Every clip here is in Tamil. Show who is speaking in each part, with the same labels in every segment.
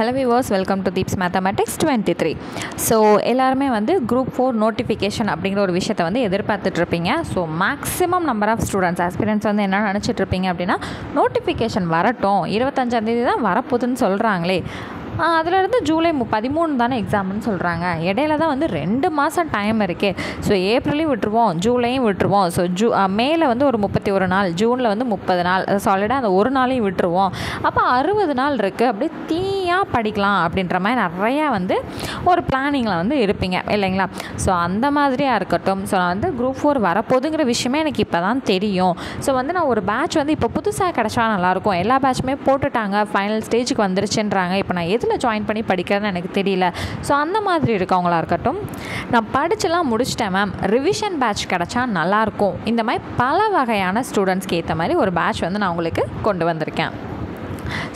Speaker 1: ஹலோ விவர்ஸ் வெல்கம் டு தீப்ஸ் மேத்தமெட்டிக்ஸ் டுவெண்ட்டி த்ரீ ஸோ எல்லாருமே வந்து குரூப் ஃபோர் நோட்டிஃபிகேஷன் அப்படிங்கிற ஒரு விஷயத்தை வந்து எதிர்பார்த்துட்ருப்பீங்க so maximum number of students aspirants வந்து என்ன நினச்சிட்ருப்பீங்க அப்படின்னா நோட்டிஃபிகேஷன் வரட்டும். இருபத்தஞ்சாந்தேதி தான் வரப்போகுதுன்னு சொல்கிறாங்களே அதிலிருந்து ஜூலை மு பதிமூணு தானே எக்ஸாம்னு சொல்கிறாங்க இடையில தான் வந்து ரெண்டு மாதம் டைம் இருக்கே. ஸோ ஏப்ரலையும் விட்டுருவோம் ஜூலையும் விட்டுருவோம். ஸோ ஜூ மேல வந்து ஒரு முப்பத்தி ஒரு நாள் ஜூனில் வந்து முப்பது நாள். சாலிடாக அந்த ஒரு நாளையும் விட்டுருவோம். அப்போ அறுபது நாள் இருக்குது அப்படியே தீயாக படிக்கலாம் அப்படின்ற மாதிரி நிறையா வந்து ஒரு பிளானிங்கில் வந்து இருப்பீங்க இல்லைங்களா? ஸோ அந்த மாதிரியாக இருக்கட்டும். ஸோ நான் வந்து குரூப் ஃபோர் வரப்போகுதுங்கிற விஷயமே எனக்கு இப்போ தான் தெரியும். ஸோ வந்து நான் ஒரு பேட்ச் வந்து இப்போ புதுசாக கிடச்சா நல்லாயிருக்கும் எல்லா பேட்சுமே போட்டுட்டாங்க. ஃபைனல் ஸ்டேஜுக்கு வந்துருச்சுன்றாங்க. இப்போ நான் எதில் ஜாயின் பண்ணி படிக்கிறதுன்னு எனக்கு தெரியல. ஸோ அந்த மாதிரி இருக்கவங்களா இருக்கட்டும் நான் படிச்சுலாம் முடிச்சிட்டேன் மேம் ரிவிஷன் பேட்ச் கிடச்சா நல்லாயிருக்கும். இந்த மாதிரி பல வகையான ஸ்டூடெண்ட்ஸ்க்கு ஏற்ற மாதிரி ஒரு பேட்ச் வந்து நான் உங்களுக்கு கொண்டு வந்திருக்கேன்.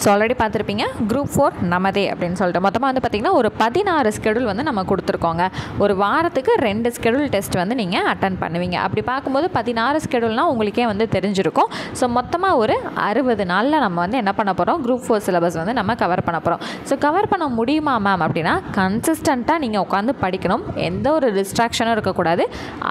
Speaker 1: ஸோ ஆல்ரெடி பார்த்துருப்பீங்க குரூப் ஃபோர் நமதே அப்படின்னு சொல்லிட்டு. மொத்தமாக வந்து பார்த்திங்கன்னா ஒரு பதினாறு ஸ்கெடியூல் வந்து நம்ம கொடுத்துருக்கோங்க. ஒரு வாரத்துக்கு ரெண்டு ஸ்கெடியூல் டெஸ்ட் வந்து நீங்கள் அட்டன் பண்ணுவீங்க. அப்படி பார்க்கும்போது பதினாறு ஸ்கெடியூல்னால் உங்களுக்கே வந்து தெரிஞ்சிருக்கும். ஸோ மொத்தமாக ஒரு அறுபது நாளில் நம்ம வந்து என்ன பண்ண போகிறோம் குரூப் ஃபோர் சிலபஸ் வந்து நம்ம கவர் பண்ண போகிறோம் ஸோ கவர் பண்ண முடியுமா மேம் அப்படின்னா கன்சிஸ்டண்ட்டாக நீங்கள் உட்காந்து படிக்கணும். எந்த ஒரு டிஸ்ட்ராக்ஷனும் இருக்கக்கூடாது.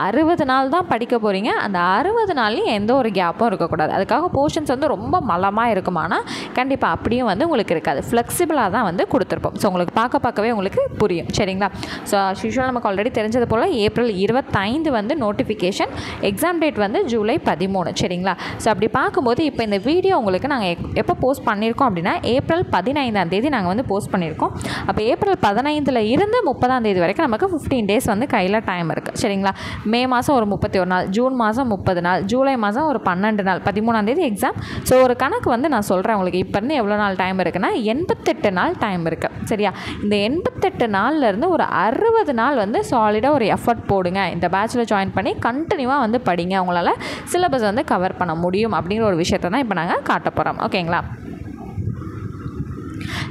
Speaker 1: அறுபது நாள் தான் படிக்க போகிறீங்க அந்த அறுபது நாள்லையும் எந்த ஒரு கேப்பும் இருக்கக்கூடாது. அதுக்காக போர்ஷன்ஸ் வந்து ரொம்ப மலமாக இருக்குமானா கண்டிப்பாக அப்படியும் வந்து உங்களுக்கு இருக்காது. ஃப்ளெக்சிபிளாக தான் வந்து கொடுத்துருப்போம். ஸோ உங்களுக்கு பார்க்க பார்க்கவே உங்களுக்கு புரியும். சரிங்களா? ஸோ யூஸ்வலாக நமக்கு ஆல்ரெடி தெரிஞ்சது போல் ஏப்ரல் இருபத்தைந்து வந்து நோட்டிஃபிகேஷன் எக்ஸாம் டேட் வந்து ஜூலை பதிமூணு. சரிங்களா? ஸோ அப்படி பார்க்கும்போது இப்போ இந்த வீடியோ உங்களுக்கு நாங்கள் எப்போ போஸ்ட் பண்ணியிருக்கோம் அப்படின்னா ஏப்ரல் பதினைந்தாம் தேதி நாங்கள் வந்து போஸ்ட் பண்ணியிருக்கோம். அப்போ ஏப்ரல் பதினைந்தில் இருந்து முப்பதாம் தேதி வரைக்கும் நமக்கு ஃபிஃப்டீன் டேஸ் வந்து கையில் டைம் இருக்குது சரிங்களா? மே மாதம் ஒரு முப்பத்தி ஒரு நாள் ஜூன் மாதம் முப்பது நாள் ஜூலை மாதம் ஒரு பன்னெண்டு நாள் பதிமூணாம் தேதி எக்ஸாம் ஸோ ஒரு கணக்கு வந்து நான் சொல்கிறேன் உங்களுக்கு. இப்போ இருந்து எவ்வளோ நாள் டைம் இருக்குன்னா எண்பத்தெட்டு நாள் டைம் இருக்குது சரியா? இந்த எண்பத்தெட்டு நாள்லேருந்து ஒரு அறுபது நாள் வந்து சாலிடாக ஒரு எஃபர்ட் போடுங்க. இந்த பேட்சில் ஜாயின் பண்ணி கண்டினியூவாக வந்து படிங்க. உங்களால் சிலபஸ் வந்து கவர் பண்ண முடியும் அப்படிங்கிற ஒரு விஷயத்த தான் இப்போ நாங்கள் காட்ட போகிறோம் ஓகேங்களா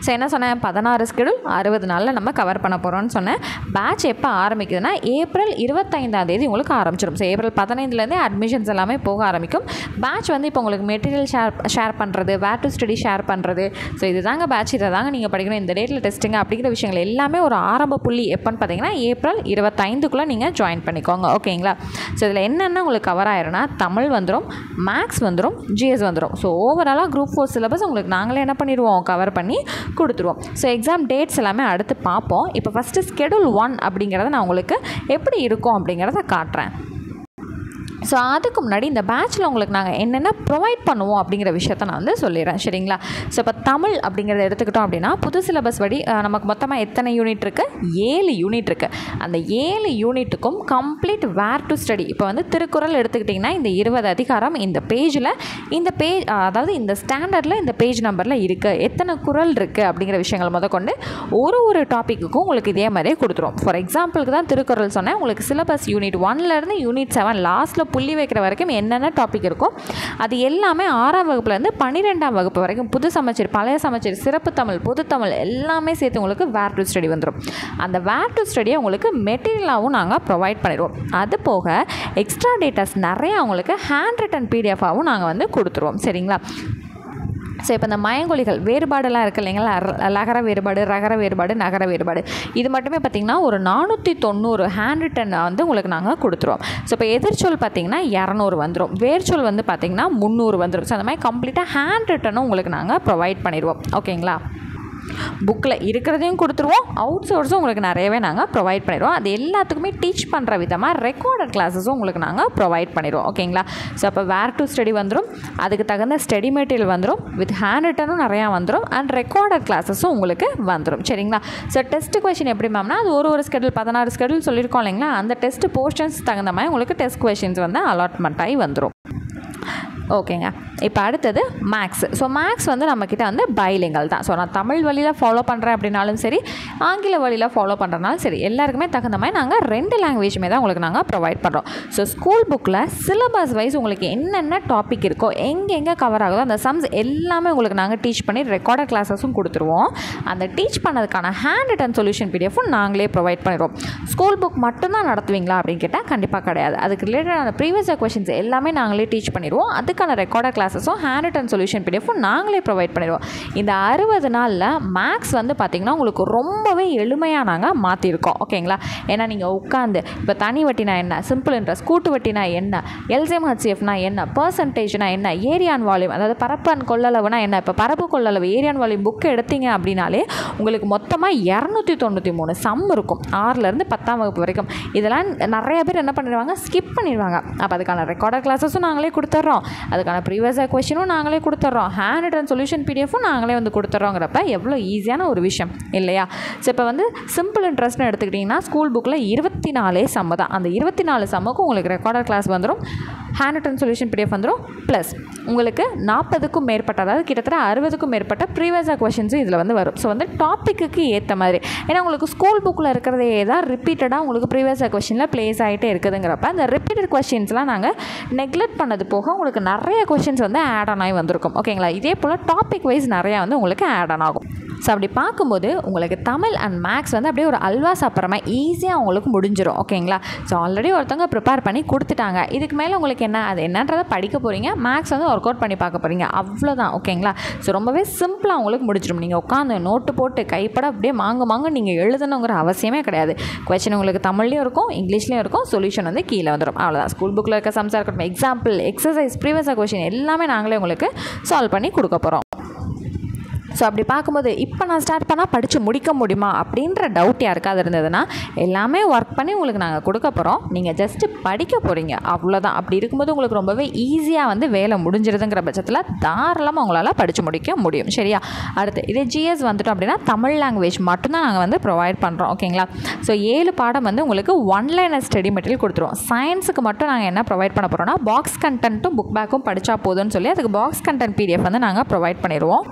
Speaker 1: ஸோ என்ன சொன்னேன்? பதினாறு ஸ்கெடியூல் அறுபது நாளில் நம்ம கவர் பண்ண போகிறோம்னு சொன்னேன். பேட்ச் எப்போ ஆரம்பிக்குதுன்னா ஏப்ரல் இருபத்தைந்தாம் தேதி உங்களுக்கு ஆரம்பிச்சிடும் ஸோ ஏப்ரல் பதினைந்துலேருந்தே அட்மிஷன்ஸ் எல்லாமே போக ஆரம்பிக்கும். பேட்ச் வந்து இப்போ உங்களுக்கு மெட்டீரியல் ஷேர் ஷேர் பண்ணுறது வேர் டு ஸ்டடி ஷேர் பண்ணுறது ஸோ இது தாங்க பேட்ச் இதை தாங்க நீங்கள் படிக்கணும். இந்த டேட்டில் டெஸ்ட்டுங்க அப்படிங்கிற விஷயங்கள் எல்லாமே ஒரு ஆரம்ப புள்ளி எப்போன்னு பார்த்தீங்கன்னா ஏப்ரல் இருபத்தைந்துக்குள்ளே நீங்கள் ஜாயின் பண்ணிக்கோங்க. ஓகேங்களா ஸோ இதில் என்னென்ன உங்களுக்கு கவர் ஆயிரும்னா தமிழ் வந்துடும் மேக்ஸ் வந்துடும் ஜிஎஸ் வந்துடும் ஸோ ஓவராலாக குரூப் ஃபோர் சிலபஸ் உங்களுக்கு நாங்களே என்ன பண்ணிடுவோம்? கவர் பண்ணி கொடுத்துருவோம். ஸோ எக்ஸாம் டேட்ஸ் எல்லாமே அடுத்து பார்ப்போம். இப்போ ஃபஸ்ட்டு ஸ்கெடியூல் ஒன் அப்படிங்கிறத நான் உங்களுக்கு எப்படி இருக்கும் அப்படிங்கிறத காட்டுறேன். ஸோ அதுக்கு முன்னாடி இந்த பேட்சில் உங்களுக்கு நாங்கள் என்னென்ன ப்ரொவைட் பண்ணுவோம் அப்படிங்கிற விஷயத்த நான் வந்து சொல்லிடுறேன். சரிங்களா? ஸோ இப்போ தமிழ் அப்படிங்கிறத எடுத்துக்கிட்டோம் அப்படின்னா புது சிலபஸ் படி நமக்கு மொத்தமாக எத்தனை யூனிட் இருக்குது ஏழு யூனிட் இருக்குது அந்த ஏழு யூனிட்டுக்கும் கம்ப்ளீட் வேர் டு ஸ்டடி இப்போ வந்து திருக்குறள் எடுத்துக்கிட்டிங்கன்னா இந்த இருபது அதிகாரம் இந்த பேஜில் இந்த பேஜ் அதாவது இந்த ஸ்டாண்டர்டில் இந்த பேஜ் நம்பரில் இருக்குது எத்தனை குறள் இருக்குது அப்படிங்கிற விஷயங்கள் முதற்கொண்டு ஒரு ஒரு டாப்பிக்குக்கும் உங்களுக்கு இதே மாதிரியே கொடுத்துரும் ஃபார் எக்ஸாம்பிளுக்கு தான் திருக்குறள் சொன்னேன். உங்களுக்கு சிலபஸ் யூனிட் ஒன்லேருந்து யூனிட் செவன் லாஸ்ட்டில் புள்ளி வைக்கிற வரைக்கும் என்னென்ன டாபிக் இருக்கோ அது எல்லாமே ஆறாம் வகுப்புலேருந்து பன்னிரெண்டாம் வகுப்பு வரைக்கும் புது சமச்சீர் பழைய சமச்சீர் சிறப்பு தமிழ் பொது தமிழ் எல்லாமே சேர்த்து உங்களுக்கு வேர் டு ஸ்டடி வந்துடும் அந்த வேர் டு ஸ்டடியை உங்களுக்கு மெட்டீரியலாகவும் நாங்கள் ப்ரொவைட் பண்ணிடுவோம். அது போக எக்ஸ்ட்ரா டேட்டாஸ் நிறையா உங்களுக்கு ஹேண்ட் ரிட்டன் பிடிஎஃபாகவும் நாங்கள் வந்து கொடுத்துருவோம். சரிங்களா? ஸோ இப்போ இந்த மயங்கொலிகள் வேறுபாடெல்லாம் இருக்குது இல்லைங்களா? லகர வேறுபாடு ரகர வேறுபாடு நகர வேறுபாடு. இது மட்டுமே பார்த்திங்கன்னா ஒரு நானூற்றி தொண்ணூறு ஹேண்ட் ரிட்டன் வந்து உங்களுக்கு நாங்கள் கொடுத்துருவோம். ஸோ இப்போ எதிர்ச்சொல் பார்த்திங்கன்னா இரநூறு வந்துடும் வேர்ச்சொல் வந்து பார்த்திங்கன்னா முந்நூறு வந்துடும் ஸோ அந்த மாதிரி கம்ப்ளீட்டாக ஹேண்ட் ரிட்டனும் உங்களுக்கு நாங்கள் ப்ரொவைட் பண்ணிடுவோம் ஓகேங்களா புக்கில் இருக்கிறதையும் கொடுத்துருவோம். அவுட் சோர்ஸும் உங்களுக்கு நிறையவே நாங்கள் ப்ரொவைட் பண்ணிடுவோம். அது எல்லாத்துக்குமே டீச் பண்ணுற விதமாக ரெக்கார்டட் கிளாஸஸும் உங்களுக்கு நாங்கள் ப்ரொவைட் பண்ணிடுவோம். ஓகேங்களா ஸோ அப்போ வேர் டு ஸ்டடி வந்துடும் அதுக்கு தகுந்த ஸ்டடி மெட்டீரியல் வந்துடும் வித் ஹேண்ட் ரிட்டனும் நிறையா வந்துடும் அண்ட் ரெக்கார்டட் கிளாஸஸும் உங்களுக்கு வந்துடும் சரிங்களா? ஸோ டெஸ்ட் கொஷின் எப்படி மேம்னா அது ஒரு ஒரு ஸ்கெடியூல் பதினாறு ஸ்கெடியூல் சொல்லியிருக்கோம் இல்லைங்களா? அந்த டெஸ்ட் போர்ஷன்ஸ் தகுந்த மாதிரி உங்களுக்கு டெஸ்ட் கொஷின்ஸ் வந்து அலாட்மெண்ட் ஆகி வந்துடும் ஓகேங்க. இப்போ அடுத்தது மேக்ஸ் ஸோ மேக்ஸ் வந்து நம்மக்கிட்ட வந்து பைலிங்கல் தான். ஸோ நான் தமிழ் வழியில் ஃபாலோ பண்ணுறேன் அப்படின்னாலும் சரி ஆங்கில வழியில் ஃபாலோ பண்ணுறனாலும் சரி எல்லாருக்குமே தகுந்த மாதிரி நாங்கள் ரெண்டு லாங்குவேஜுமே தான் உங்களுக்கு நாங்கள் ப்ரொவைட் பண்ணுறோம் ஸோ ஸ்கூல் புக்கில் சிலபஸ் வைஸ் உங்களுக்கு என்னென்ன டாபிக் இருக்கோ எங்கெங்கே கவர் ஆகுதோ அந்த சம்ஸ் எல்லாமே உங்களுக்கு நாங்கள் டீச் பண்ணி ரெக்கார்டட் கிளாஸஸும் கொடுத்துருவோம். அந்த டீச் பண்ணதுக்கான ஹேண்ட் ரிட்டன் சொல்யூஷன் பிடிஎஃபும் நாங்களே ப்ரொவைட் பண்ணிடுவோம். ஸ்கூல் புக் மட்டும்தான் நடத்துவீங்களா அப்படின்னு கேட்டால் கண்டிப்பாக கிடையாது. அதுக்கு ரிலேட்டடான ப்ரீவியஸ் கொஷின்ஸ் எல்லாமே நாங்களே டீச் பண்ணிடுவோம். அதுக்கு அதுக்கான ரெக்கார்டர் கிளாஸஸும் ஹேண்ட் ரிட்டன் சொல்யூஷன் பிடிஎஃபும் நாங்களே ப்ரொவைட் பண்ணிடுவோம். இந்த அறுபது நாளில் மேக்ஸ் வந்து பார்த்திங்கன்னா உங்களுக்கு ரொம்பவே எளிமையாக நாங்கள் மாற்றிருக்கோம் ஓகேங்களா ஏன்னா நீங்கள் உட்காந்து இப்போ தனி வட்டினா என்ன? சிம்பிள் இன்ட்ரெஸ்ட் கூட்டு வட்டினா என்ன? எல்சிஎம் ஹச்சிஎஃப்னா என்ன? பர்சன்டேஜ்னா என்ன? ஏரியான் வால்யூம் அதாவது பரப்பன் கொள்ளளவுனா என்ன? இப்போ பரப்பு கொள்ளளவு ஏரியான் வால்யூம் புக்கு எடுத்தீங்க அப்படின்னாலே உங்களுக்கு மொத்தமாக இரநூத்தி தொண்ணூற்றி மூணு சம் இருக்கும். ஆறுலேருந்து பத்தாம் வகுப்பு வரைக்கும். இதெல்லாம் நிறைய பேர் என்ன பண்ணிடுவாங்க? ஸ்கிப் பண்ணிடுவாங்க. அப்போ அதுக்கான ரெக்கார்டர் கிளாஸஸும் நாங்களே கொடுத்துட்றோம். அதுக்கான ப்ரீவியஸ் கொஷினும் நாங்களே கொடுத்துட்றோம் ஹேண்ட் ரிட்டன் சொல்யூஷன் பிடிஎஃபும் நாங்களே வந்து கொடுத்துட்றோங்கிறப்ப எவ்வளோ ஈஸியான ஒரு விஷயம் இல்லையா? ஸோ இப்போ வந்து சிம்பிள் இன்ட்ரெஸ்ட்னு எடுத்துக்கிட்டிங்கன்னா ஸ்கூல் புக்கில் இருபத்தி நாலே சம்ம தான். அந்த இருபத்தி நாலு சம்முக்கும் உங்களுக்கு ரெக்கார்டர் கிளாஸ் வந்துடும் ஹேண்ட் ரிட்டன் சொல்யூஷன் பிடிஎஃப் வந்துடும் ப்ளஸ் உங்களுக்கு நாற்பதுக்கும் மேற்பட்ட அதாவது கிட்டத்தட்ட அறுபதுக்கும் மேற்பட்ட ப்ரீவியஸாக கொஷின்ஸும் இதில் வந்து வரும். ஸோ வந்து டாப்பிக்கு ஏற்ற மாதிரி. ஏன்னா உங்களுக்கு ஸ்கூல் புக்கில் இருக்கிறதே தான் ரிப்பீட்டடாக உங்களுக்கு ப்ரீவியஸாக கொஷினில் ப்ளேஸ் ஆகிட்டே இருக்குதுங்கிறப்ப அந்த ரிப்பீட்டட் கொஷின்ஸ்லாம் நாங்கள் நெக்லெக்ட் பண்ணது போக உங்களுக்கு நிறைய கொஷின்ஸ் வந்து ஆட் ஆன் ஆகி வந்திருக்கும். ஓகேங்களா இதே போல் டாபிக் வைஸ் நிறையா வந்து உங்களுக்கு ஆட் ஆன் ஆகும். ஸோ அப்படி பார்க்கும்போது உங்களுக்கு தமிழ் அண்ட் மேக்ஸ் வந்து அப்படியே ஒரு அல்வா சாப்பிட்ற ஈஸியாக உங்களுக்கு முடிஞ்சிடும் ஓகேங்களா ஸோ ஆல்ரெடி ஒருத்தவங்க ப்ரிப்பேர் பண்ணி கொடுத்துட்டாங்க. இதுக்கு மேலே உங்களுக்கு என்ன அது என்னன்றதை படிக்க போகிறீங்க மேக்ஸ் வந்து ஒர்க் அவுட் பண்ணி பார்க்க போகிறீங்க அவ்வளோதான் ஓகேங்களா ஸோ ரொம்பவே சிம்பிளாக உங்களுக்கு முடிச்சிடும் நீங்கள் உட்காந்து நோட்டு போட்டு கைப்பட அப்படியே மாங்க மாங்க நீங்கள் எழுதணுங்கிற அவசியமே கிடையாது. கொஷின் உங்களுக்கு தமிழ்லேயும் இருக்கும் இங்கிலீஷ்லேயும் இருக்கும் சொல்யூஷன் வந்து கீழே வந்துடும் அவ்வளோதான் ஸ்கூல் புக்கில் இருக்க சம்ஸாக இருக்கட்டும் எக்ஸாம்பிள் எக்ஸசைஸ் ப்ரீவியஸாக கொஷின் எல்லாமே நாங்களே உங்களுக்கு சால்வ் பண்ணி கொடுக்க போகிறோம் ஸோ அப்படி பார்க்கும்போது இப்போ நான் ஸ்டார்ட் பண்ணால் படித்து முடிக்க முடியுமா? அப்படின்ற டவுட் யாருக்காவது இருந்ததுன்னா எல்லாமே ஒர்க் பண்ணி உங்களுக்கு நாங்கள் கொடுக்க போகிறோம் நீங்கள் ஜஸ்ட்டு படிக்க போகிறீங்க அவ்வளோதான் அப்படி இருக்கும்போது உங்களுக்கு ரொம்பவே ஈஸியாக வந்து வேலை முடிஞ்சிருதுங்கிற பட்சத்தில் தாராளமாக உங்களால் படித்து முடிக்க முடியும். சரியா? அடுத்து இதே ஜிஎஸ் வந்துட்டோம் அப்படின்னா தமிழ் லாங்குவேஜ் மட்டும்தான் நாங்கள் வந்து ப்ரொவைட் பண்ணுறோம் ஓகேங்களா ஸோ ஏழு பாடம் வந்து உங்களுக்கு ஒன்லைனர் ஸ்டடி மெட்டீரியல் கொடுத்துருவோம் சயின்ஸுக்கு மட்டும் நாங்கள் என்ன ப்ரொவைட் பண்ண போகிறோம்னா பாக்ஸ் கண்டென்ட்டும் புக் பேக்கும் படித்தா போதும்னு சொல்லி அதுக்கு பாக்ஸ் கண்டென்ட் பிடிஎஃப் வந்து நாங்கள் ப்ரொவைட் பண்ணிடுவோம்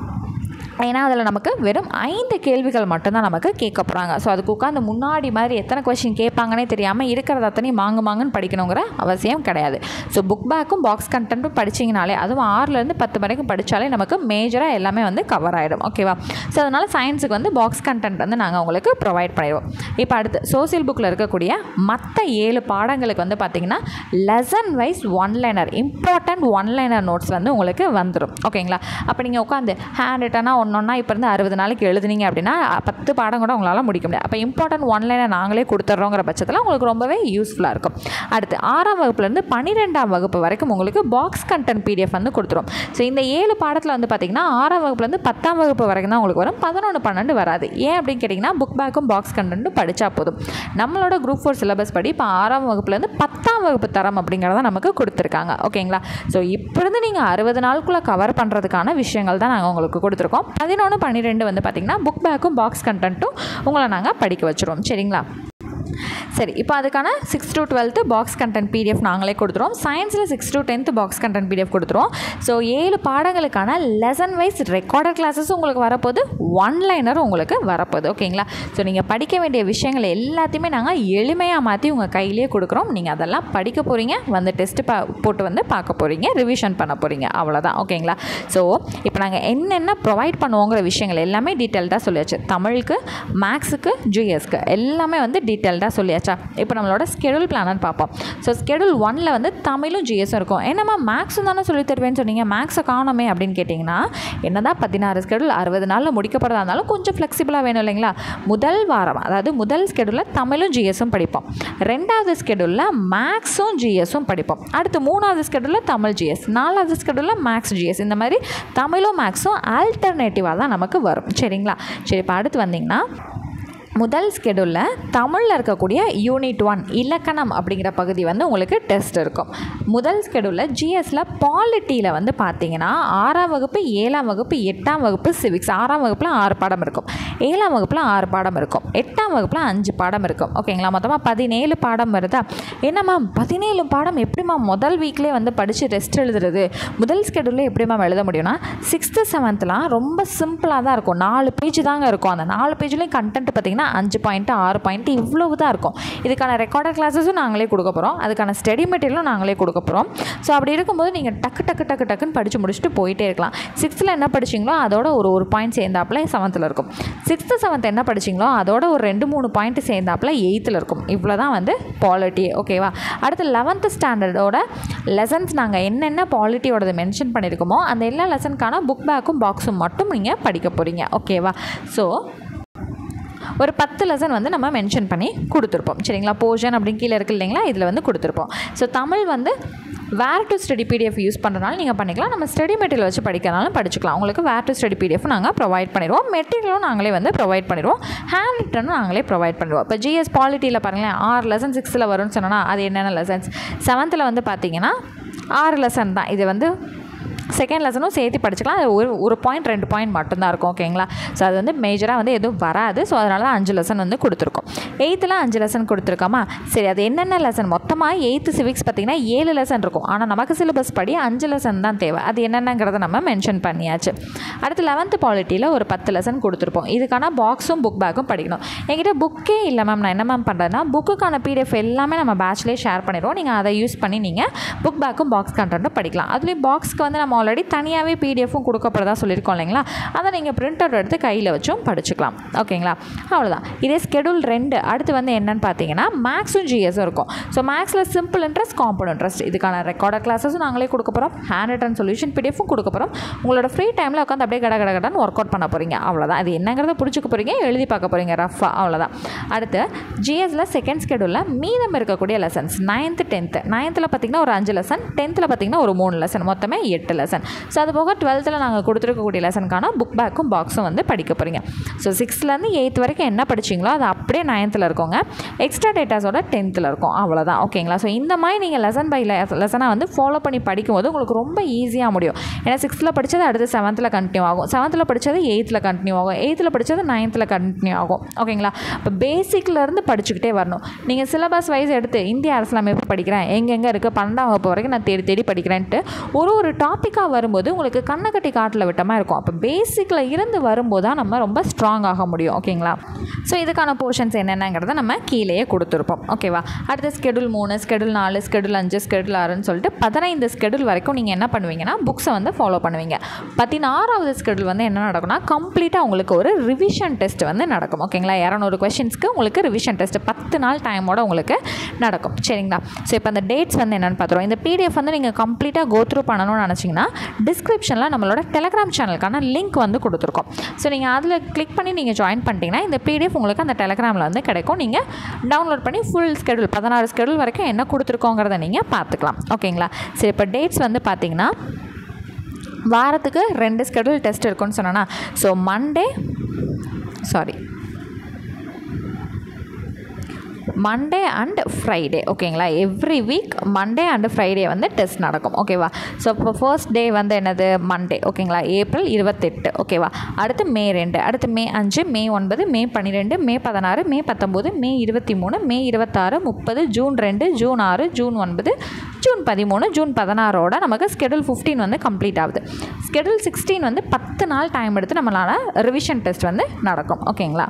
Speaker 1: ஏன்னா அதில் நமக்கு வெறும் ஐந்து கேள்விகள் மட்டும்தான் நமக்கு கேட்க போகிறாங்க ஸோ அதுக்கு உட்காந்து முன்னாடி மாதிரி எத்தனை கொஷின் கேட்பாங்கன்னே தெரியாமல் இருக்கிறத அத்தனையும் மாங்கு மாங்குன்னு படிக்கணுங்கிற அவசியம் கிடையாது. ஸோ புக் பேக்கும் பாக்ஸ் கண்டென்ட்டும் படிச்சிங்கனாலே அதுவும் ஆறுலேருந்து பத்து வரைக்கும் படித்தாலே நமக்கு மேஜராக எல்லாமே வந்து கவர் ஆகிடும் ஓகேவா ஸோ அதனால் சயின்ஸுக்கு வந்து பாக்ஸ் கண்டென்ட் வந்து நாங்கள் உங்களுக்கு ப்ரொவைட் பண்ணிடுவோம். இப்போ அடுத்து சோசியல் புக்கில் இருக்கக்கூடிய மற்ற ஏழு பாடங்களுக்கு வந்து பார்த்திங்கன்னா lesson wise one liner important one liner notes வந்து உங்களுக்கு வந்துடும் ஓகேங்களா அப்போ நீங்கள் உட்காந்து ஹேண்ட் ரிட்டனாக பண்ணோன்னா இப்போ இருந்து அறுபது நாளைக்கு எழுதுனீங்க அப்படின்னா பத்து பாடம் கூட உங்களால் முடிக்க முடியாது. அப்போ இம்பார்ட்டன்ட் ஒன்லைனை நாங்களே கொடுத்துட்றோங்கிற பட்சத்தில் உங்களுக்கு ரொம்பவே யூஸ்ஃபுல்லாக இருக்கும். அடுத்து ஆறாம் வகுப்புலேருந்து பன்னிரெண்டாம் வகுப்பு வரைக்கும் உங்களுக்கு பாக்ஸ் கண்டென்ட் பிடிஎஃப் வந்து கொடுத்துரும். ஸோ இந்த ஏழு பாடத்தில் வந்து பார்த்திங்கன்னா ஆறாம் வகுப்புலேருந்து பத்தாம் வகுப்பு வரைக்கும் தான் உங்களுக்கு வரும். பதினொன்று பன்னெண்டு வராது. ஏன் அப்படின்னு கேட்டிங்கன்னா புக் பேக்கும் பாக்ஸ் கண்டென்ட்டும் படித்தா போதும். நம்மளோட குரூப் ஃபோர் சிலபஸ் படி இப்போ ஆறாம் வகுப்புலேருந்து பத்தாம் வகுப்பு தரம் அப்படிங்கிறத நமக்கு கொடுத்துருக்காங்க. ஓகேங்களா ஸோ இப்போ இருந்து நீங்கள் அறுபது நாளுக்குள்ளே கவர் பண்ணுறதுக்கான விஷயங்கள் தான் நாங்கள் உங்களுக்கு கொடுத்துருக்கோம். பதினொன்று பன்னிரெண்டு வந்து பார்த்திங்கன்னா புக் பேக்கும் பாக்ஸ் கண்டென்ட்டும் உங்களை நாங்கள் படிக்க வச்சுருவோம். சரிங்களா? சரி இப்போ அதுக்கான six to twelfth box content PDF நாங்களே கொடுத்துருவோம். சயின்ஸில் six to tenth box content PDF கொடுத்துருவோம். ஸோ ஏழு பாடங்களுக்கான லெசன் வைஸ் ரெக்கார்டர் கிளாஸஸ் உங்களுக்கு வரப்போகுது. ஒன்லைனரும் உங்களுக்கு வரப்போகுது. ஓகேங்களா ஸோ நீங்கள் படிக்க வேண்டிய விஷயங்கள் எல்லாத்தையுமே நாங்கள் எளிமையாக மாற்றி உங்கள் கையிலேயே கொடுக்குறோம். நீங்கள் அதெல்லாம் படிக்க போகிறீங்க வந்து டெஸ்ட்டு பா போட்டு வந்து பார்க்க போகிறீங்க ரிவிஷன் பண்ண போகிறீங்க அவ்வளோதான் ஓகேங்களா ஸோ இப்போ நாங்கள் என்னென்ன ப்ரொவைட் பண்ணுவோங்கிற விஷயங்கள் எல்லாமே டீட்டெயில்டாக சொல்லியாச்சு. தமிழுக்கு மேக்ஸுக்கு ஜிஎஸ்க்கு எல்லாமே வந்து டீட்டெயில் டீட்டெயில்டாக சொல்லியாச்சா? இப்போ நம்மளோட ஸ்கெடியூல் பிளானர் பார்ப்போம். ஸோ ஸ்கெடியூல் ஒனில் வந்து தமிழும் ஜிஎஸும் இருக்கும். என்னம்மா மேக்ஸும் தானே சொல்லி தருவேன்னு சொன்னீங்க? மேக்ஸை காணுமே அப்படின்னு கேட்டிங்கன்னா என்னதான் பதினாறு ஸ்கெடியூல் அறுபது நாளில் முடிக்கப்படுறதா இருந்தாலும் கொஞ்சம் ஃப்ளெக்சிபிளாக வேணும் இல்லைங்களா? முதல் வாரம் அதாவது முதல் ஸ்கெடியூலில் தமிழும் ஜிஎஸும் படிப்போம். ரெண்டாவது ஸ்கெடியூலில் மேக்ஸும் ஜிஎஸும் படிப்போம். அடுத்து மூணாவது ஸ்கெடியூலில் தமிழ் ஜிஎஸ் நாலாவது ஸ்கெடியூலில் மேக்ஸ் ஜிஎஸ் இந்த மாதிரி தமிழும் மேக்ஸும் ஆல்டர்னேட்டிவாக தான் நமக்கு வரும். சரிங்களா? சரி இப்போ அடுத்து வந்தீங்கன்னா முதல் ஸ்கெடியூலில் தமிழில் இருக்கக்கூடிய யூனிட் ஒன் இலக்கணம் அப்படிங்கிற பகுதி வந்து உங்களுக்கு டெஸ்ட் இருக்கும். முதல் ஸ்கெடியூலில் ஜிஎஸில் பாலிட்டியில் வந்து பார்த்தீங்கன்னா ஆறாம் வகுப்பு ஏழாம் வகுப்பு எட்டாம் வகுப்பு சிவிக்ஸ் ஆறாம் வகுப்பில் ஆறு பாடம் இருக்கும். ஏழாம் வகுப்பில் ஆறு பாடம் இருக்கும். எட்டாம் வகுப்பில் அஞ்சு பாடம் இருக்கும். ஓகேங்களா மொத்தமாக பதினேழு பாடம் வருதா? என்னம்மா பதினேழு பாடம் எப்படிம்மா முதல் வீக்லேயே வந்து படித்து ரெஸ்ட் எழுதுறது? முதல் ஸ்கெடியூலில் எப்படிம்மா எழுத முடியும்னா சிக்ஸ்த்து செவன்த்லாம் ரொம்ப சிம்பிளாக தான் இருக்கும். நாலு பேஜ் தாங்க இருக்கும். அந்த நாலு பேஜ்லேயும் கண்டென்ட் பார்த்தீங்கன்னா அஞ்சு பாயிண்ட்டு ஆறு பாயிண்ட்டு இவ்வளவு தான் இருக்கும். இதுக்கான ரெக்கார்டர் கிளாஸஸும் நாங்களே கொடுக்க போகிறோம் அதுக்கான ஸ்டடி மெட்டீரியலும் நாங்களே கொடுக்க போகிறோம் ஸோ அப்படி இருக்கும்போது நீங்கள் டக்கு டக்கு டக்கு டக்குன்னு படித்து முடிச்சுட்டு போயிட்டே இருக்கலாம். சிக்ஸ்த்தில் என்ன படிச்சிங்களோ அதோட ஒரு ஒரு பாயிண்ட் சேர்ந்தாப்புல செவன்த்தில் இருக்கும். சிக்ஸ்த்து செவன்த் என்ன படிச்சிங்களோ அதோட ஒரு ரெண்டு மூணு பாயிண்ட் சேர்ந்தாப்புல எயித்தில் இருக்கும். இவ்வளோ தான் வந்து பாலிட்டி ஓகேவா அடுத்து லெவன்த்து ஸ்டாண்டர்டோட லெசன்ஸ் நாங்கள் என்னென்ன பாலிட்டியோடது மென்ஷன் பண்ணியிருக்கோமோ அந்த எல்லா லெசனுக்கான புக் பேக்கும் பாக்ஸும் மட்டும் நீங்கள் படிக்க போகிறீங்க ஓகேவா ஸோ ஒரு பத்து லெசன் வந்து நம்ம மென்ஷன் பண்ணி கொடுத்துருப்போம். சரிங்களா? போர்ஷன் அப்படின்னு கீழே இருக்கு இல்லைங்களா? இதில் வந்து கொடுத்துருப்போம். ஸோ தமிழ் வந்து where to study PDF use பண்ணுறனால நீங்கள் பண்ணிக்கலாம். நம்ம ஸ்டடி மெட்டீரியல் வச்சு படிக்கிறனாலும் படிச்சுக்கலாம். உங்களுக்கு வேர் டு ஸ்டடி பிடிஎஃப் நாங்கள் ப்ரொவைட் பண்ணிடுவோம். மெட்டீரியலும் நாங்களே வந்து ப்ரொவைட் பண்ணிடுவோம். ஹேண்ட் ரிட்டனும் நாங்களே ப்ரொவைட் பண்ணிடுவோம். இப்போ ஜிஎஸ் பாலிட்டியில் பாருங்களேன் ஆறு லெசன் சிக்ஸ்த்தில் வரும்னு சொன்னால் அது என்னென்ன லெசன்ஸ் செவன்த்தில் வந்து பார்த்தீங்கன்னா ஆறு லெசன் தான். இது வந்து செகண்ட் லெசனும் சேர்த்து படிச்சுக்கலாம். அது ஒரு ஒரு பாயிண்ட் ரெண்டு பாயிண்ட் மட்டும்தான் இருக்கும் ஓகேங்களா ஸோ அது வந்து மேஜராக வந்து எதுவும் வராது. ஸோ அதனால தான் அஞ்சு லெசன் வந்து கொடுத்துருக்கோம். எயித்தில் அஞ்சு லெசன் கொடுத்துருக்கோமா? சரி அது என்னென்ன லெசன் மொத்தமாக எயித்து சிவிக்ஸ் பார்த்திங்கன்னா ஏழு லெசன் இருக்கும். ஆனால் நமக்கு சிலபஸ் படி அஞ்சு லெசன் தான் தேவை. அது என்னென்னங்கிறத நம்ம மென்ஷன் பண்ணியாச்சு. அடுத்து லெவன்த்து பாலிட்டியில் ஒரு பத்து லெசன் கொடுத்துருப்போம். இதுக்கான பாக்ஸும் புக் பேக்கும் படிக்கணும். என்கிட்ட புக்கே இல்லை மேம் நான் என்ன மேம் பண்ணுறேன்னா புக்குக்கான பிடிஎஃப் எல்லாமே நம்ம பேட்ச்லேயே ஷேர் பண்ணிடுவோம். நீங்கள் அதை யூஸ் பண்ணி நீங்கள் புக் பேக்கும் பாக்ஸ் கண்டென்ட்டும் படிக்கலாம். அதுலேயும் பாக்ஸ்க்கு வந்து நம்ம ஆல்ரெடி தனியாகவே பிடிஎஃப்பும் கொடுக்கப்படுறதா சொல்லியிருக்கோம் இல்லைங்களா? அதை நீங்கள் பிரிண்ட் அவுட் எடுத்து கையில் வச்சும் படிச்சுக்கலாம். ஓகேங்களா? அவ்வளோதான் இதே ஸ்கெடியூல் ரெண்டு. அடுத்து வந்து என்னென்னு பார்த்தீங்கன்னா மேக்ஸும் ஜிஎஸும் இருக்கும். ஸோ மேக்ஸில் சிம்பிள் இன்ட்ரெஸ்ட் காம்பவுண்ட் இன்ட்ரெஸ்ட் இதுக்கான ரெக்கார்டர் கிளாஸஸும் நாங்களே கொடுக்க போகிறோம் ஹேண்ட் ரிட்டன் சொல்யூஷன் பிடிஎஃப்பும் கொடுக்க போகிறோம் உங்களோட ஃப்ரீ டைமில் உட்காந்து அப்படியே கட கட கடன்னு ஒர்க் அவுட் பண்ண போகிறீங்க அவ்வளோதான் அது என்னங்கிறத பிடிச்சிக்க போகிறீங்க எழுதி பார்க்க போகிறீங்க ரஃபாக அவ்வளோதான் அடுத்து ஜிஎஸில் செகண்ட் ஸ்கெடியூலில் மீதம் இருக்கக்கூடிய லெசன்ஸ் நைன்த்து டென்த்து நைன்த்தில் பார்த்தீங்கன்னா ஒரு அஞ்சு லெசன் டென்த்தில் பார்த்தீங்கன்னா ஒரு மூணு லெசன் மொத்தமே எட்டு லெசன் ஸோ அது போக டுவெல்த்தில் நாங்கள் கொடுத்துருக்கக்கூடிய லெசனுக்கான புக் பேக்கும் பாக்ஸும் வந்து படிக்க போகிறீங்க ஸோ சிக்ஸ்த்லேருந்து எயித் வரைக்கும் என்ன படிச்சிங்களோ அது அப்படியே நைன்த்தில் இருக்கோங்க. எக்ஸ்ட்ரா டேட்டாஸோட டென்த்தில் இருக்கும். அவ்வளோதான் ஓகேங்களா ஸோ இந்த மாதிரி நீங்கள் லெசன் பை லெசனாக வந்து ஃபாலோ பண்ணி படிக்கும்போது உங்களுக்கு ரொம்ப ஈஸியாக முடியும். ஏன்னா சிக்ஸ்த்தில் படித்தது அடுத்து செவன்த்தில் கண்டினியூ ஆகும். செவன்த்தில் படித்தது எயித்தில் கண்டினியூ ஆகும். எயித்தில் படித்தது நைன்த்தில் கண்டினியூ ஆகும். ஓகேங்களா இப்போ பேசிக்லேருந்து படிச்சுக்கிட்டே வரணும். நீங்கள் சிலபஸ் வைஸ் எடுத்து இந்திய அரசியலமைப்பு படிக்கிறேன். எங்கெங்கே இருக்குது பன்னெண்டாம் வகுப்பு வரைக்கும் நான் தேடி தேடி படிக்கிறேன்ட்டு ஒரு ஒரு டாப்பிக்காக வரும்போது உங்களுக்கு கண்ணை கட்டி காட்டில் விட்டமாக இருக்கும். அப்போ பேசிக்கில் இருந்து வரும்போது தான் நம்ம ரொம்ப ஸ்ட்ராங் ஆக முடியும். ஓகேங்களா ஸோ இதுக்கான போர்ஷன்ஸ் என்னென்னங்கிறத நம்ம கீழேயே கொடுத்துருப்போம். ஓகேவா அடுத்த ஸ்கெடியூல் மூணு ஸ்கெடியூல் நாலு ஸ்கெடியூல் அஞ்சு ஸ்கெடியூல் ஆறுன்னு சொல்லிட்டு பதினைந்து ஸ்கெடியூல் வரைக்கும் நீங்கள் என்ன பண்ணுவீங்கன்னா புக்ஸை வந்து ஃபாலோ பண்ணுவீங்க. பதினாறாவது ஸ்கெடியூல் வந்து என்ன நடக்கும்னா கம்ப்ளீட்டாக உங்களுக்கு ஒரு ரிவிஷன் டெஸ்ட் வந்து நடக்கும். ஓகேங்களா இரநூறு கொஷின்ஸ்க்கு உங்களுக்கு ரிவிஷன் டெஸ்ட் பத்து நாள் டைமோட உங்களுக்கு நடக்கும். சரிங்களா? ஸோ இப்போ அந்த டேட்ஸ் வந்து என்னென்னு பார்த்துருவோம். இந்த பிடிஎஃப் வந்து நீங்கள் கம்ப்ளீட்டாக கோத்ரூ பண்ணணும்னு நினச்சிங்கன்னா டிஸ்கிரிப்ஷனில் நம்மளோட டெலகிராம் சேனலுக்கான லிங்க் வந்து கொடுத்துருக்கோம். ஸோ நீங்கள் அதில் கிளிக் பண்ணி நீங்கள் ஜாயின் பண்ணிட்டீங்கன்னா இந்த பிடிஎஃப் உங்களுக்கு அந்த டெலகிராமில் வந்து கிடைக்கும். நீங்கள் டவுன்லோட் பண்ணி ஃபுல் ஸ்கெடியூல் பதினாறு ஸ்கெடியூல் வரைக்கும் என்ன கொடுத்துருக்கோங்கிறத நீங்கள் பார்த்துக்கலாம். ஓகேங்களா சரி இப்போ டேட்ஸ் வந்து பார்த்தீங்கன்னா வாரத்துக்கு ரெண்டு ஸ்கெடியூல் டெஸ்ட் இருக்குன்னு சொன்னேன்னா so Monday sorry Monday and Friday ஓகேங்களா every week Monday and Friday வந்து டெஸ்ட் நடக்கும் ஓகேவா ஸோ இப்போ ஃபர்ஸ்ட் டே வந்து என்னது? மண்டே ஓகேங்களா ஏப்ரல் இருபத்தெட்டு ஓகேவா அடுத்து மே ரெண்டு அடுத்து மே அஞ்சு மே ஒன்பது மே பன்னிரெண்டு மே பதினாறு மே பத்தொம்போது மே இருபத்தி மூணு மே இருபத்தாறு முப்பது ஜூன் ரெண்டு ஜூன் ஆறு ஜூன் ஒன்பது ஜூன் பதிமூணு ஜூன் பதினாறோட நமக்கு ஸ்கெடியூல் ஃபிஃப்டீன் வந்து கம்ப்ளீட் ஆகுது. ஸ்கெடியூல் சிக்ஸ்டீன் வந்து பத்து நாள் டைம் எடுத்து நம்மளால் ரிவிஷன் டெஸ்ட் வந்து நடக்கும் ஓகேங்களா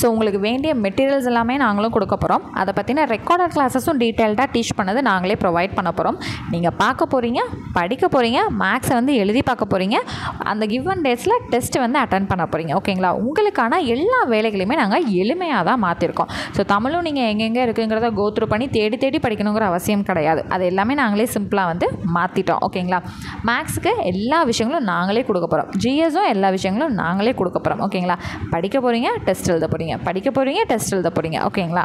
Speaker 1: ஸோ உங்களுக்கு வேண்டிய மெட்டீரியல்ஸ் எல்லாமே நாங்களும் கொடுக்க போகிறோம் அதை பற்றின ரெக்கார்டட் கிளாஸஸும் டீட்டெயில்டாக டீச் பண்ணது நாங்களே ப்ரொவைட் பண்ண போகிறோம் நீங்கள் பார்க்க போகிறீங்க படிக்க போகிறீங்க மேக்ஸை வந்து எழுதி பார்க்க போகிறீங்க அந்த கிவன் டேஸில் டெஸ்ட் வந்து அட்டன் பண்ண போகிறீங்க ஓகேங்களா உங்களுக்கான எல்லா வேலைகளையுமே நாங்கள் எளிமையாக தான் மாற்றிருக்கோம் ஸோ தமிழும் நீங்கள் எங்கெங்கே இருக்குங்கிறத கோத்ரூ பண்ணி தேடி தேடி படிக்கணுங்கிற அவசியம் கிடையாது. அது எல்லாமே நாங்களே சிம்பிளாக வந்து மாற்றிட்டோம் ஓகேங்களா மேக்ஸுக்கு எல்லா விஷயங்களும் நாங்களே கொடுக்க போகிறோம் ஜிஎஸும் எல்லா விஷயங்களும் நாங்களே கொடுக்க போகிறோம் ஓகேங்களா படிக்க போகிறீங்க டெஸ்ட் எழுத போகிறீங்க படிக்க போகிறீங்க டெஸ்ட் எழுத போகிறீங்க ஓகேங்களா?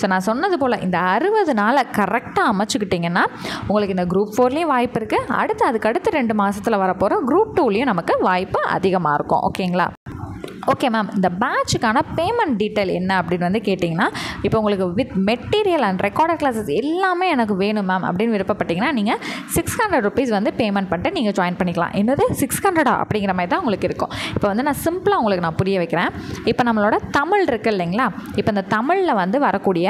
Speaker 1: ஸோ நான் சொன்னது போல் இந்த அறுபது நாளை கரெக்டாக அமைச்சுக்கிட்டிங்கன்னா உங்களுக்கு இந்த குரூப் ஃபோர்லேயும் வாய்ப்பு இருக்குது அடுத்து அதுக்கு அடுத்து ரெண்டு மாதத்தில் வரப்போகிற குரூப் டூலேயும் நமக்கு வாய்ப்பு அதிகமாக இருக்கும் ஓகேங்களா? ஓகே மேம் இந்த பேட்சுக்கான பேமெண்ட் டீட்டெயில் என்ன அப்படின்னு வந்து கேட்டிங்கன்னா இப்போ உங்களுக்கு with material and recorded classes எல்லாமே எனக்கு வேணும் மேம் அப்படின்னு விருப்பப்பட்டிங்கன்னா நீங்கள் சிக்ஸ் ஹண்ட்ரட் ருபீஸ் வந்து பேமெண்ட் பண்ணிட்டு நீங்கள் ஜாயின் பண்ணிக்கலாம். என்னது? சிக்ஸ் ஹண்ட்ரடா அப்படிங்கிற மாதிரி தான் உங்களுக்கு இருக்கும். இப்போ வந்து நான் சிம்பிளாக உங்களுக்கு நான் புரிய வைக்கிறேன். இப்போ நம்மளோட தமிழ் இருக்குது இல்லைங்களா? இப்போ இந்த தமிழில் வந்து வரக்கூடிய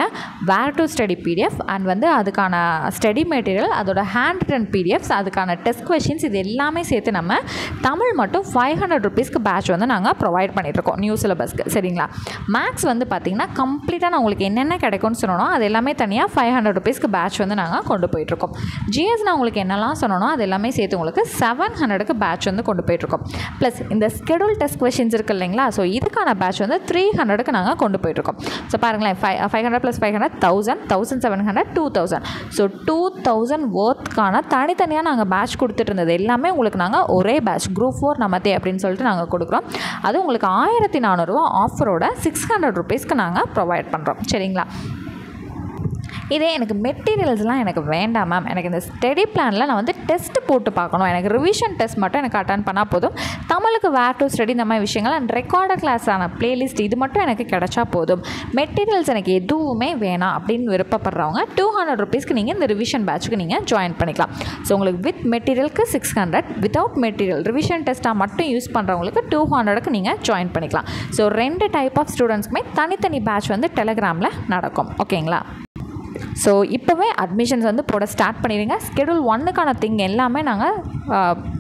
Speaker 1: where to study PDF and வந்து அதுக்கான ஸ்டடி மெட்டீரியல் அதோட ஹேண்ட் ரிட்டன் பிடிஎஃப்ஸ் அதுக்கான டெஸ்ட் கொஷின்ஸ் இது எல்லாமே சேர்த்து நம்ம தமிழ் மட்டும் ஃபைவ் ஹண்ட்ரட் ருபீஸ்க்கு பேட்ச் வந்து நாங்கள் ப்ரொவைட் பண்ணி பண்ணிகிட்ருக்கோம் நியூ சிலபஸ்க்கு சரிங்களா? மேக்ஸ் வந்து பார்த்திங்கன்னா கம்ப்ளீட்டாக நான் உங்களுக்கு என்னென்ன கிடைக்கும்னு சொன்னனோ அது எல்லாமே தனியாக ஃபைவ் ஹண்ட்ரட் ருபீஸ்க்கு பேட்ச் வந்து நாங்கள் கொண்டு போயிட்டுருக்கோம். ஜிஎஸ் நான் உங்களுக்கு என்னெல்லாம் சொன்னனோ அது எல்லாமே சேர்த்து உங்களுக்கு செவன் ஹண்ட்ரடுக்கு பேட்ச் வந்து கொண்டு போயிட்டுருக்கோம். ப்ளஸ் இந்த ஸ்கெடியூல் டெஸ்ட் கொஷின்ஸ் இருக்குது இல்லைங்களா? ஸோ இதுக்கான பேட்ச் வந்து த்ரீ ஹண்ட்ரடுக்கு நாங்கள் கொண்டு போயிட்டுருக்கோம். ஸோ பாருங்களேன் five five hundred plus five hundred thousand thousand seven hundred two thousand so two thousand ஒர்த்க்கான தனித்தனியாக நாங்கள் பேட்ச் கொடுத்துட்டு இருந்தது. எல்லாமே உங்களுக்கு நாங்கள் ஒரே பேட்ச் குரூப் ஃபோர் நமத்தே அப்படின்னு சொல்லிட்டு நாங்கள் கொடுக்குறோம். அது உங்களுக்கு ஆயிரத்தி நானூறுரூவா ஆஃபரோட சிக்ஸ் ஹண்ட்ரட் ருபீஸ்க்கு நாங்கள் ப்ரொவைட் பண்ணுறோம் சரிங்களா? இதே எனக்கு மெட்டீரியல்ஸ்லாம் எனக்கு வேண்டாம் மேம். எனக்கு இந்த ஸ்டடி பிளானில் நான் வந்து டெஸ்ட் போட்டு பார்க்கணும். எனக்கு ரிவிஷன் டெஸ்ட் மட்டும் எனக்கு அட்டன் பண்ணால் போதும். தமிழுக்கு வேர் டு ஸ்டடி இந்த மாதிரி விஷயங்கள் அண்ட் ரெக்கார்டர் கிளாஸான பிளேலிஸ்ட் இது மட்டும் எனக்கு கிடைச்சா போதும். மெட்டீரியல்ஸ் எனக்கு எதுவுமே வேணாம் அப்படின்னு விருப்பப்படுறவங்க டூ ஹண்ட்ரட் ருபீஸ்க்கு நீங்கள் இந்த ரிவிஷன் பேட்சுக்கு நீங்கள் ஜாயின் பண்ணிக்கலாம். ஸோ உங்களுக்கு with மெட்டீரியலுக்கு six hundred without material revision டெஸ்ட்டாக மட்டும் யூஸ் பண்ணுறவங்களுக்கு டூ ஹண்ட்ரடுக்கு நீங்கள் ஜாயின் பண்ணிக்கலாம். ஸோ ரெண்டு டைப் ஆஃப் ஸ்டூடெண்ட்ஸ்க்குமே தனித்தனி பேட்ச் வந்து டெலகிராமில் நடக்கும். ஓகேங்களா ஸோ இப்போவே அட்மிஷன்ஸ் வந்து போட ஸ்டார்ட் பண்ணிடுங்க ஸ்கெடியூல் ஒன்னுக்கான திங் எல்லாமே நாங்கள்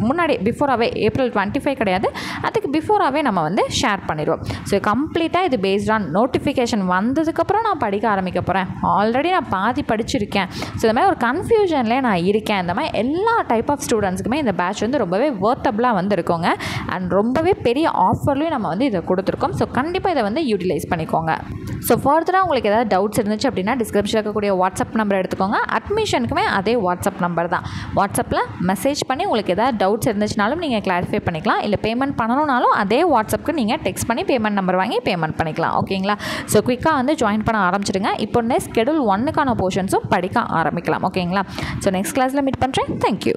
Speaker 1: முன்னாடி பிஃபோராகவே ஏப்ரல் டுவெண்ட்டி ஃபைவ் கிடையாது. அதுக்கு பிஃபோராகவே நம்ம வந்து ஷேர் பண்ணிடுவோம் ஸோ கம்ப்ளீட்டாக இது பேஸ்ட் ஆன் நோட்டிஃபிகேஷன் வந்ததுக்கப்புறம் நான் படிக்க ஆரம்பிக்க போகிறேன் ஆல்ரெடி நான் பாதி படிச்சிருக்கேன். ஸோ இந்த மாதிரி ஒரு கன்ஃபியூஷன்லேயே நான் இருக்கேன். இந்த மாதிரி எல்லா டைப் ஆஃப் ஸ்டூடெண்ட்ஸுக்குமே இந்த பேட்ச் வந்து ரொம்பவே ஒர்த்தபிளாக வந்துருக்கோங்க. அண்ட் ரொம்பவே பெரிய ஆஃபர்லையும் நம்ம வந்து இதை கொடுத்துருக்கோம். ஸோ கண்டிப்பாக இதை வந்து யூட்டிலைஸ் பண்ணிக்கோங்க. ஸோ ஃபர்தராக உங்களுக்கு ஏதாவது டவுட்ஸ் இருந்துச்சு அப்படின்னா டிஸ்கிரிப்ஷன் இருக்கக்கூடிய வாட்ஸ்அப் நம்பர் எடுத்துக்கோங்க. அட்மிஷனுக்குமே அதே வாட்ஸ்அப் நம்பர் தான். வாட்ஸ்அப்பில் மெசேஜ் பண்ணி உங்களுக்கு ஏதாவது டவுட்ஸ் இருந்துச்சுனாலும் நீங்கள் கிளாரிஃபை பண்ணிக்கலாம். இல்லை பேமெண்ட் பண்ணணுனாலும் அதே வாட்ஸ்அப்புக்கு நீங்கள் டெக்ஸ்ட் பண்ணி பேமெண்ட் நம்பர் வாங்கி பேமெண்ட் பண்ணிக்கலாம். ஓகேங்களா ஸோ குயிக்காக வந்து ஜாயின் பண்ண ஆரம்பிச்சிடுங்க. இப்போ ஸ்கெடியூல் ஒன்னுக்கான போர்ஷன்ஸும் படிக்க ஆரம்பிக்கலாம். ஓகேங்களா ஸோ நெக்ஸ்ட் கிளாஸில் மீட் பண்ணுறேன் தேங்க்யூ